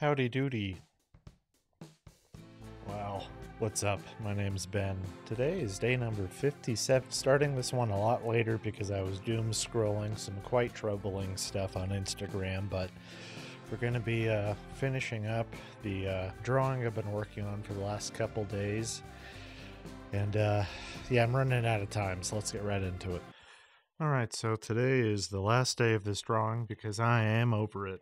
Howdy doody. Wow. What's up? My name's Ben. Today is day number 57. Starting this one a lot later because I was doom scrolling some quite troubling stuff on Instagram, but we're going to be uh, finishing up the uh, drawing I've been working on for the last couple days. And uh, yeah, I'm running out of time, so let's get right into it. All right, so today is the last day of this drawing because I am over it.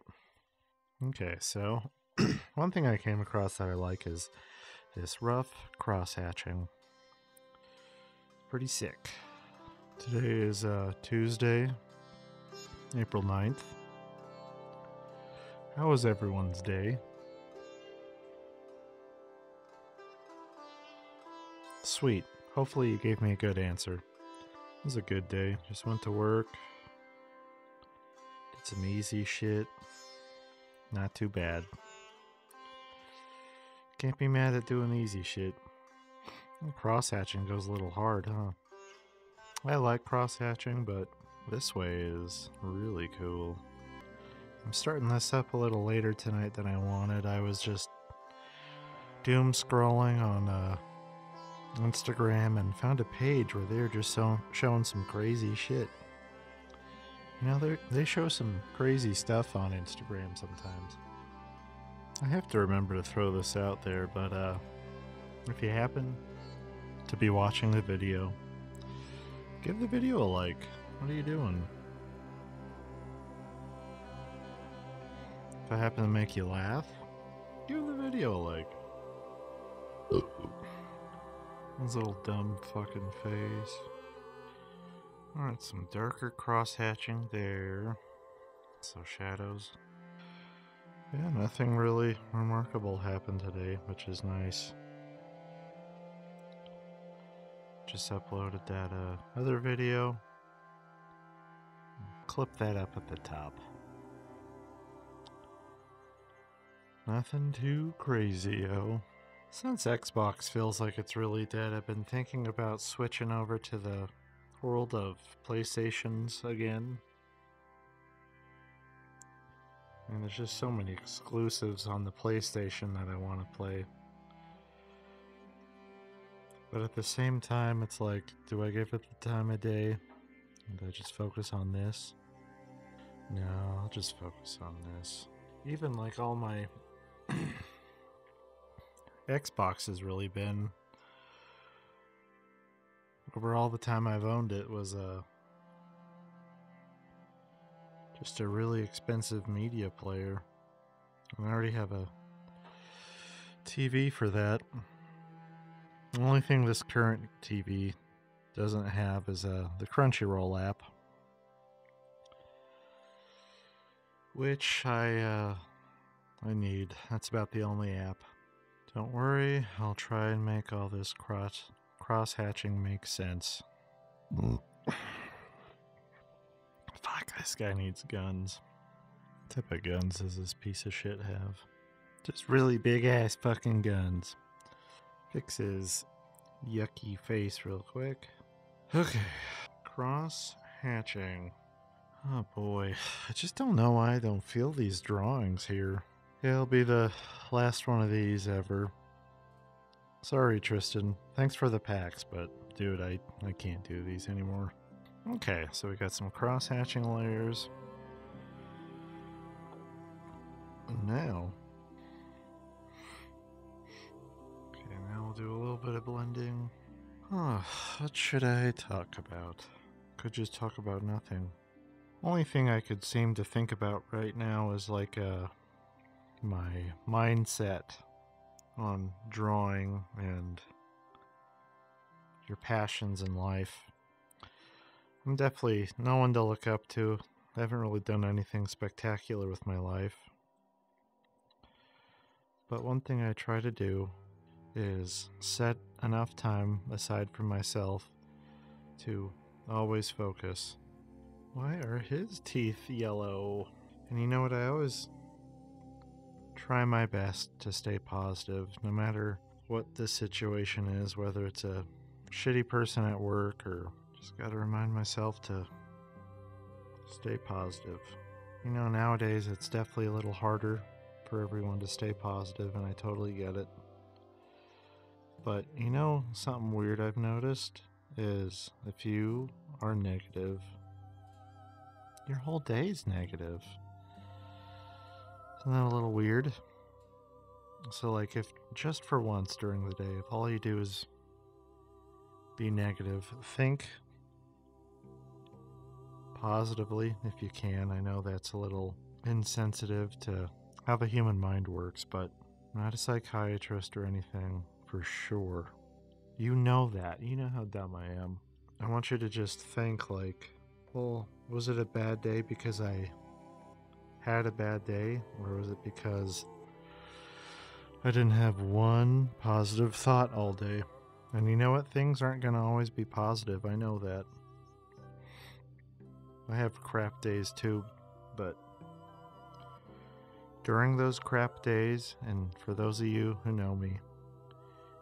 Okay, so one thing I came across that I like is this rough cross hatching. Pretty sick. Today is uh, Tuesday, April 9th. How was everyone's day? Sweet. Hopefully you gave me a good answer. It was a good day. Just went to work. Did some easy shit. Not too bad. Can't be mad at doing easy shit. Cross hatching goes a little hard, huh? I like cross hatching, but this way is really cool. I'm starting this up a little later tonight than I wanted. I was just doom scrolling on uh, Instagram and found a page where they're just so, showing some crazy shit. You know, they they show some crazy stuff on Instagram sometimes. I have to remember to throw this out there, but uh, if you happen to be watching the video, give the video a like. What are you doing? If I happen to make you laugh, give the video a like. His little dumb fucking face. Alright, some darker cross hatching there. So shadows. Yeah, nothing really remarkable happened today, which is nice. Just uploaded that uh, other video. Clip that up at the top. Nothing too crazy, oh. Since Xbox feels like it's really dead, I've been thinking about switching over to the world of PlayStations again. And there's just so many exclusives on the PlayStation that I want to play. But at the same time, it's like, do I give it the time of day? Do I just focus on this? No, I'll just focus on this. Even like all my Xbox has really been over all the time I've owned it was a just a really expensive media player. I already have a TV for that. The only thing this current TV doesn't have is uh, the Crunchyroll app, which I uh, I need. That's about the only app. Don't worry, I'll try and make all this cross cross hatching make sense. Mm. Fuck, this guy needs guns. What type of guns does this piece of shit have? Just really big ass fucking guns. Fix his yucky face real quick. Okay, cross hatching. Oh boy, I just don't know why I don't feel these drawings here. It'll be the last one of these ever. Sorry, Tristan. Thanks for the packs, but dude, I, I can't do these anymore. Okay, so we got some cross hatching layers. Now. Okay, now we'll do a little bit of blending. Oh, what should I talk about? Could just talk about nothing. Only thing I could seem to think about right now is like uh, my mindset on drawing and your passions in life. I'm definitely no one to look up to. I haven't really done anything spectacular with my life. But one thing I try to do is set enough time aside for myself to always focus. Why are his teeth yellow? And you know what? I always try my best to stay positive no matter what the situation is, whether it's a shitty person at work or just got to remind myself to stay positive. You know, nowadays it's definitely a little harder for everyone to stay positive, and I totally get it. But you know, something weird I've noticed is if you are negative, your whole day is negative. Isn't that a little weird? So, like, if just for once during the day, if all you do is be negative, think positively if you can. I know that's a little insensitive to how the human mind works, but I'm not a psychiatrist or anything for sure. You know that. You know how dumb I am. I want you to just think like, well, was it a bad day because I had a bad day? Or was it because I didn't have one positive thought all day? And you know what? Things aren't going to always be positive. I know that. I have crap days too, but during those crap days, and for those of you who know me,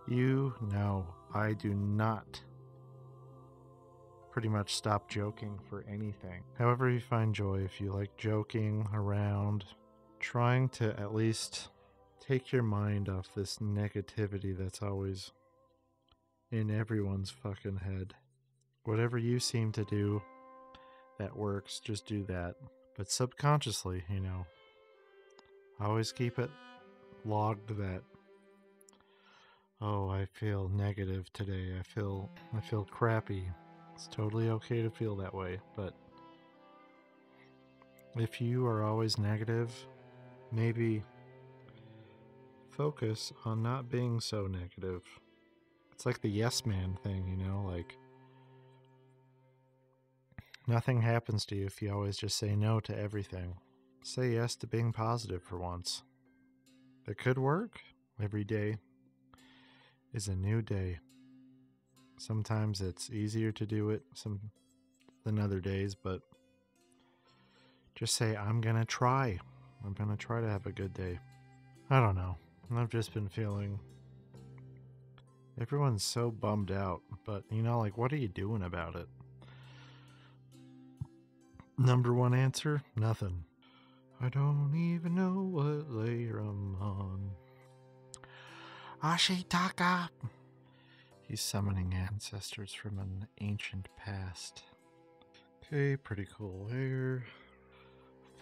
you know I do not pretty much stop joking for anything. However, you find joy, if you like joking around, trying to at least take your mind off this negativity that's always in everyone's fucking head. Whatever you seem to do that works, just do that. But subconsciously, you know, always keep it logged that oh, I feel negative today. I feel I feel crappy. It's totally okay to feel that way, but if you are always negative, maybe focus on not being so negative. It's like the yes man thing, you know, like nothing happens to you if you always just say no to everything. Say yes to being positive for once. It could work every day is a new day. Sometimes it's easier to do it some than other days, but just say I'm going to try. I'm going to try to have a good day. I don't know. I've just been feeling everyone's so bummed out, but you know like what are you doing about it? Number one answer, nothing. I don't even know what layer I'm on. Ashitaka! He's summoning ancestors from an ancient past. Okay, pretty cool hair.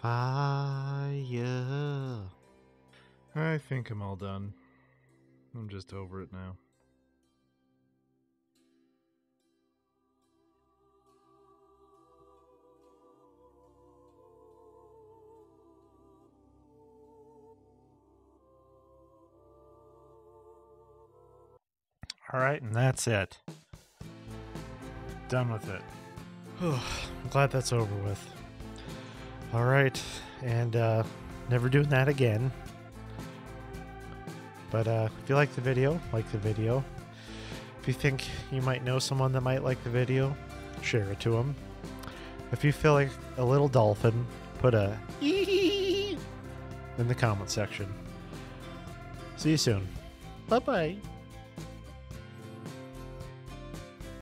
Fire! I think I'm all done. I'm just over it now. All right, and that's it. Done with it. I'm glad that's over with. All right, and uh, never doing that again. But uh, if you like the video, like the video. If you think you might know someone that might like the video, share it to them. If you feel like a little dolphin, put a in the comment section. See you soon. Bye bye.